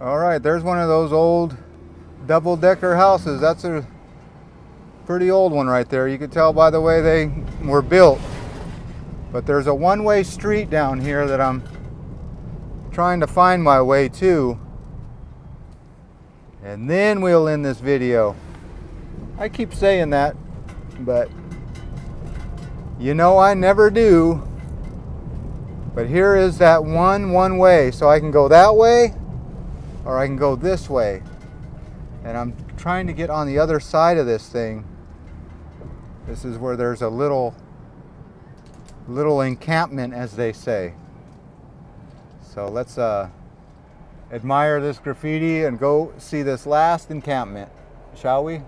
All right, there's one of those old double-decker houses. That's a pretty old one right there. You can tell by the way they were built. But there's a one-way street down here that I'm trying to find my way to. And then we'll end this video. I keep saying that, but you know I never do. But here is that one one way. So I can go that way or I can go this way. And I'm trying to get on the other side of this thing. This is where there's a little little encampment as they say. So let's uh, admire this graffiti and go see this last encampment, shall we?